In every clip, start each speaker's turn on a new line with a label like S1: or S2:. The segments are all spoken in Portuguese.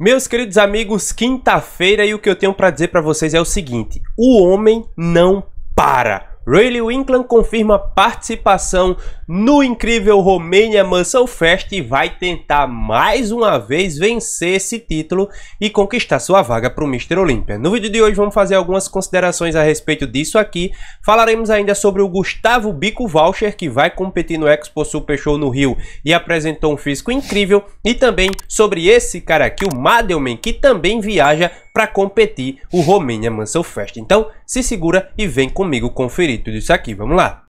S1: Meus queridos amigos, quinta-feira e o que eu tenho para dizer para vocês é o seguinte: o homem não para. Rayleigh Winkland confirma participação no incrível Romania Muscle Fest e vai tentar mais uma vez vencer esse título e conquistar sua vaga para o Mr. Olympia. No vídeo de hoje vamos fazer algumas considerações a respeito disso aqui. Falaremos ainda sobre o Gustavo Bico Voucher que vai competir no Expo Super Show no Rio e apresentou um físico incrível e também sobre esse cara aqui, o Madelman, que também viaja para competir o Romania Muscle Fest. Então, se segura e vem comigo conferir tudo isso aqui. Vamos lá!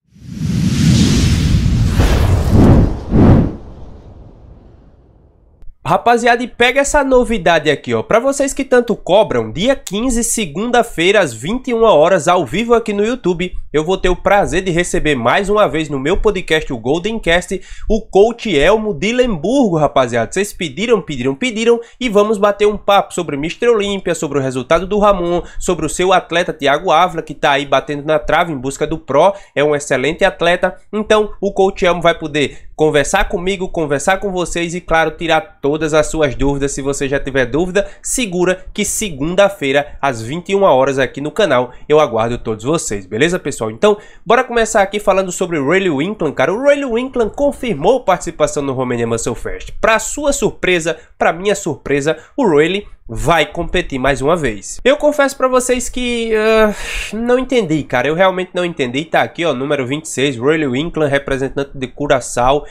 S1: Rapaziada, e pega essa novidade aqui, ó. Para vocês que tanto cobram, dia 15, segunda-feira, às 21 horas, ao vivo aqui no YouTube, eu vou ter o prazer de receber mais uma vez no meu podcast, o Golden Cast, o coach Elmo de Lemburgo, rapaziada. Vocês pediram, pediram, pediram e vamos bater um papo sobre Mr. Olímpia, sobre o resultado do Ramon, sobre o seu atleta Thiago Ávila, que tá aí batendo na trave em busca do Pro, é um excelente atleta. Então, o coach Elmo vai poder conversar comigo, conversar com vocês e, claro, tirar todas as suas dúvidas. Se você já tiver dúvida, segura que segunda-feira, às 21 horas aqui no canal, eu aguardo todos vocês, beleza, pessoal? Então, bora começar aqui falando sobre o Rayleigh Winkland, cara. O Rayleigh Winkland confirmou participação no Romania Muscle Fest. Para sua surpresa, para minha surpresa, o Rayleigh vai competir mais uma vez. Eu confesso para vocês que uh, não entendi, cara. Eu realmente não entendi. Tá aqui, ó, número 26, Rayleigh Winkland, representante de Curaçao.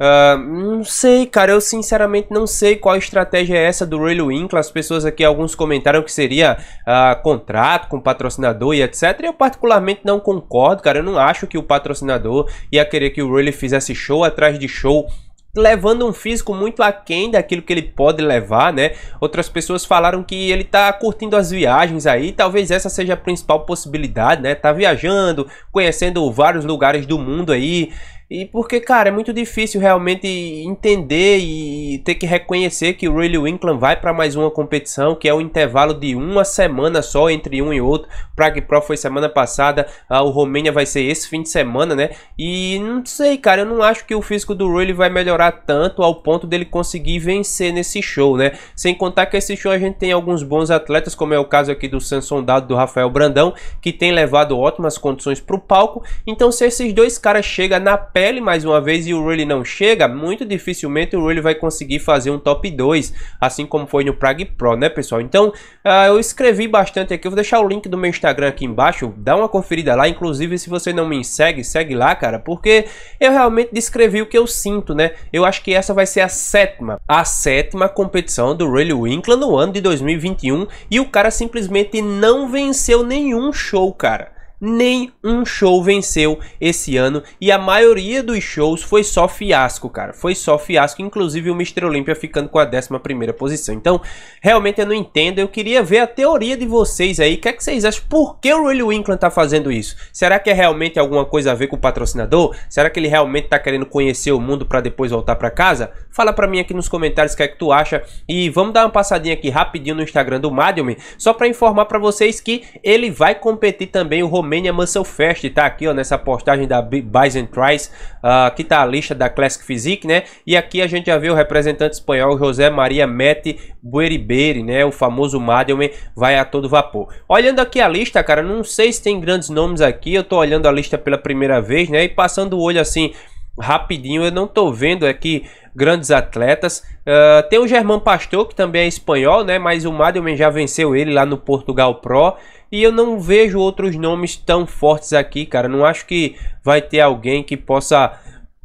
S1: Uh, não sei, cara, eu sinceramente não sei qual estratégia é essa do Rayleigh Winkler. As pessoas aqui, alguns comentaram que seria uh, contrato com patrocinador e etc. Eu particularmente não concordo, cara. Eu não acho que o patrocinador ia querer que o Rayleigh fizesse show atrás de show levando um físico muito aquém daquilo que ele pode levar, né? Outras pessoas falaram que ele tá curtindo as viagens aí, talvez essa seja a principal possibilidade, né? Tá viajando, conhecendo vários lugares do mundo aí, e porque, cara, é muito difícil realmente entender e ter que reconhecer que o Rayleigh Winkland vai para mais uma competição, que é um intervalo de uma semana só entre um e outro. Prague Pro foi semana passada, ah, o Romênia vai ser esse fim de semana, né? E não sei, cara, eu não acho que o físico do Rayleigh vai melhorar tanto ao ponto dele conseguir vencer nesse show, né? Sem contar que esse show a gente tem alguns bons atletas, como é o caso aqui do Samson Dado do Rafael Brandão, que tem levado ótimas condições para o palco. Então, se esses dois caras chegam na pele mais uma vez e o Rayleigh não chega, muito dificilmente o Rayleigh vai conseguir fazer um top 2, assim como foi no Prague Pro, né, pessoal? Então, uh, eu escrevi bastante aqui, eu vou deixar o link do meu Instagram aqui embaixo, dá uma conferida lá, inclusive se você não me segue, segue lá, cara, porque eu realmente descrevi o que eu sinto, né? Eu acho que essa vai ser a sétima, a sétima competição do Rayleigh Winkler no ano de 2021 e o cara simplesmente não venceu nenhum show, cara nem um show venceu esse ano e a maioria dos shows foi só fiasco, cara. Foi só fiasco, inclusive o Mr. Olympia ficando com a 11 primeira posição. Então, realmente eu não entendo. Eu queria ver a teoria de vocês aí. O que é que vocês acham? Por que o Rayleigh Winkland tá fazendo isso? Será que é realmente alguma coisa a ver com o patrocinador? Será que ele realmente tá querendo conhecer o mundo para depois voltar para casa? Fala para mim aqui nos comentários o que é que tu acha e vamos dar uma passadinha aqui rapidinho no Instagram do Madilman, só para informar para vocês que ele vai competir também o Romero Romania Muscle Fest, tá aqui ó, nessa postagem da Bison Trice, uh, aqui tá a lista da Classic Physique, né? E aqui a gente já vê o representante espanhol José Maria Mete Bueriberi, né? O famoso Madelman vai a todo vapor. Olhando aqui a lista, cara, não sei se tem grandes nomes aqui, eu tô olhando a lista pela primeira vez, né? E passando o olho assim rapidinho, eu não tô vendo aqui grandes atletas. Uh, tem o Germán Pastor, que também é espanhol, né? Mas o Madelman já venceu ele lá no Portugal Pro. E eu não vejo outros nomes tão fortes aqui, cara. Não acho que vai ter alguém que possa,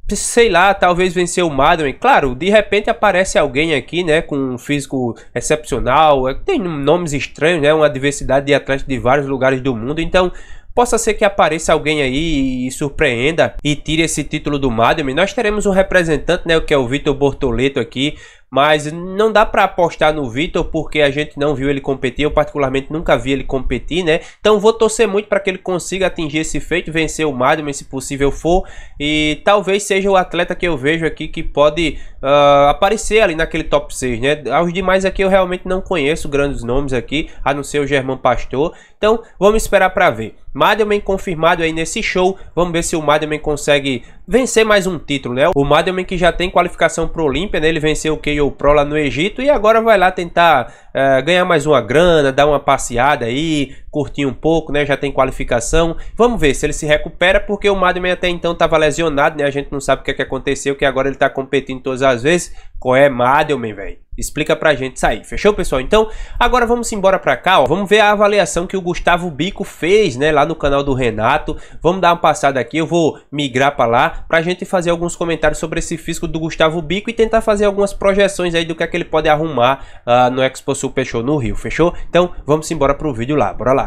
S1: sei lá, talvez vencer o Madden. Claro, de repente aparece alguém aqui, né, com um físico excepcional. É, tem nomes estranhos, né, uma diversidade de atletas de vários lugares do mundo. Então, Possa ser que apareça alguém aí e surpreenda e tire esse título do Madden. Nós teremos um representante, né, que é o Vitor Bortoleto aqui, mas não dá para apostar no Vitor porque a gente não viu ele competir. Eu particularmente nunca vi ele competir, né? Então vou torcer muito para que ele consiga atingir esse feito, vencer o Madman se possível for. E talvez seja o atleta que eu vejo aqui que pode uh, aparecer ali naquele top 6, né? Aos demais aqui eu realmente não conheço grandes nomes aqui, a não ser o Germán Pastor. Então vamos esperar para ver. Madelman confirmado aí nesse show. Vamos ver se o Madelman consegue vencer mais um título, né? O Madelman que já tem qualificação pro Olímpia, né? Ele venceu o Keio o Pro lá no Egito e agora vai lá tentar uh, ganhar mais uma grana, dar uma passeada aí, curtir um pouco, né? Já tem qualificação. Vamos ver se ele se recupera, porque o Madman até então estava lesionado, né? A gente não sabe o que, é que aconteceu, que agora ele está competindo todas as vezes. Qual é Madelman, velho? Explica pra gente isso aí, fechou pessoal? Então, agora vamos embora pra cá, ó. Vamos ver a avaliação que o Gustavo Bico fez, né, lá no canal do Renato. Vamos dar uma passada aqui, eu vou migrar pra lá pra gente fazer alguns comentários sobre esse físico do Gustavo Bico e tentar fazer algumas projeções aí do que é que ele pode arrumar uh, no Expo Super Show no Rio, fechou? Então, vamos embora pro vídeo lá, bora lá.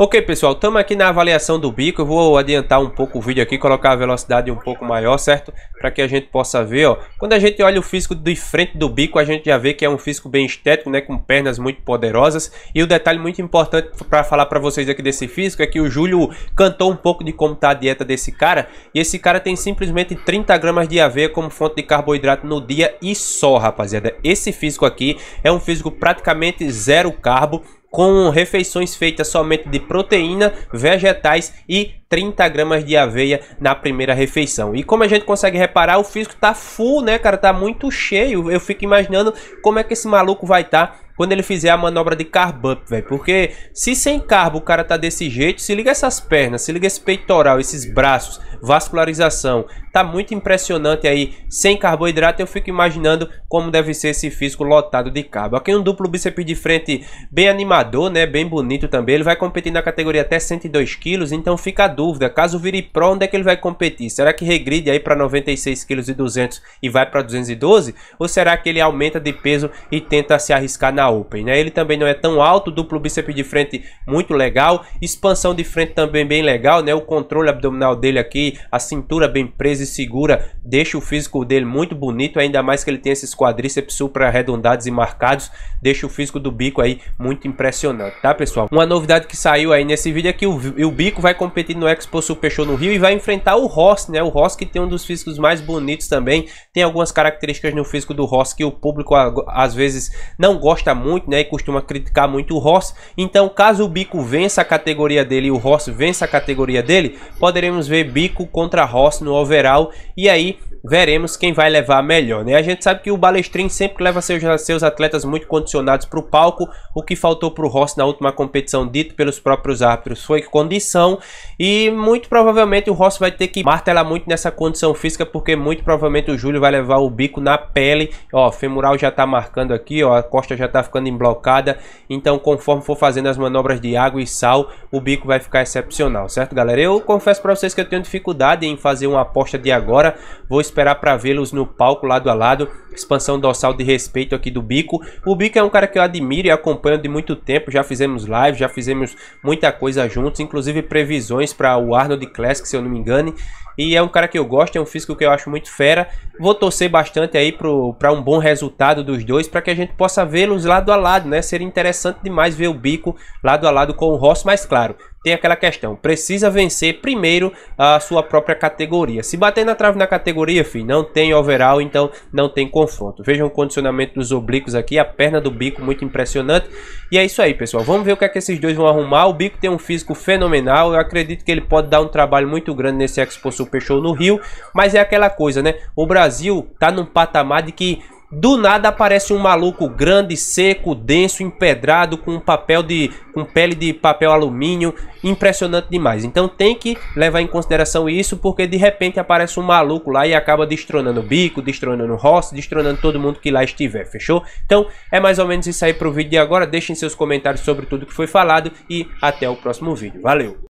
S1: Ok pessoal, estamos aqui na avaliação do bico, eu vou adiantar um pouco o vídeo aqui, colocar a velocidade um pouco maior, certo? Para que a gente possa ver, ó, quando a gente olha o físico de frente do bico, a gente já vê que é um físico bem estético, né, com pernas muito poderosas. E o detalhe muito importante para falar para vocês aqui desse físico é que o Júlio cantou um pouco de como tá a dieta desse cara, e esse cara tem simplesmente 30 gramas de aveia como fonte de carboidrato no dia e só, rapaziada. Esse físico aqui é um físico praticamente zero carbo, com refeições feitas somente de proteína, vegetais e 30 gramas de aveia na primeira refeição. E como a gente consegue reparar, o físico tá full, né, cara? Tá muito cheio. Eu fico imaginando como é que esse maluco vai estar tá quando ele fizer a manobra de carb up, velho. Porque se sem carbo o cara tá desse jeito, se liga essas pernas, se liga esse peitoral, esses braços, vascularização, tá muito impressionante aí. Sem carboidrato, eu fico imaginando como deve ser esse físico lotado de carbo. Aqui um duplo bíceps de frente bem animador, né? Bem bonito também. Ele vai competir na categoria até 102 quilos, então fica a dúvida. Caso vire pro, onde é que ele vai competir? Será que regride aí para 96 quilos e 200 e vai para 212? Ou será que ele aumenta de peso e tenta se arriscar na Open, né? Ele também não é tão alto, duplo bíceps de frente muito legal, expansão de frente também bem legal, né? O controle abdominal dele aqui, a cintura bem presa e segura, deixa o físico dele muito bonito, ainda mais que ele tem esses quadríceps super arredondados e marcados, deixa o físico do bico aí muito impressionante, tá pessoal? Uma novidade que saiu aí nesse vídeo é que o, o bico vai competir no Expo Super Show no Rio e vai enfrentar o Ross, né? O Ross que tem um dos físicos mais bonitos também, tem algumas características no físico do Ross que o público às vezes não gosta muito, né? E costuma criticar muito o Ross. Então, caso o Bico vença a categoria dele e o Ross vença a categoria dele, poderemos ver Bico contra Ross no overall. E aí veremos quem vai levar melhor, né? A gente sabe que o Balestrin sempre leva seus, seus atletas muito condicionados para o palco. O que faltou para o Ross na última competição, dito pelos próprios árbitros, foi condição. E muito provavelmente o Ross vai ter que martelar muito nessa condição física, porque muito provavelmente o Júlio vai levar o bico na pele. Ó, femoral já está marcando aqui, ó, a costa já está ficando emblocada. Então, conforme for fazendo as manobras de água e sal, o bico vai ficar excepcional, certo, galera? Eu confesso para vocês que eu tenho dificuldade em fazer uma aposta de agora. Vou esperar para vê-los no palco lado a lado. Expansão dorsal de respeito aqui do Bico. O Bico é um cara que eu admiro e acompanho de muito tempo. Já fizemos live, já fizemos muita coisa juntos, inclusive previsões para o Arnold Classic, se eu não me engane. E é um cara que eu gosto, é um físico que eu acho muito fera. Vou torcer bastante aí para um bom resultado dos dois, para que a gente possa vê-los lado a lado, né? Seria interessante demais ver o Bico lado a lado com o Ross, mas claro, tem aquela questão, precisa vencer primeiro a sua própria categoria. Se bater na trave na categoria, filho, não tem overall, então não tem confronto. Vejam o condicionamento dos oblíquos aqui, a perna do bico muito impressionante. E é isso aí, pessoal. Vamos ver o que é que esses dois vão arrumar. O bico tem um físico fenomenal, eu acredito que ele pode dar um trabalho muito grande nesse Expo Super Show no Rio, mas é aquela coisa, né? O Brasil tá num patamar de que do nada aparece um maluco grande, seco, denso, empedrado, com papel de. com pele de papel alumínio. Impressionante demais. Então tem que levar em consideração isso, porque de repente aparece um maluco lá e acaba destronando o bico, destronando o Ross, destronando todo mundo que lá estiver, fechou? Então é mais ou menos isso aí pro vídeo de agora. Deixem seus comentários sobre tudo que foi falado e até o próximo vídeo. Valeu!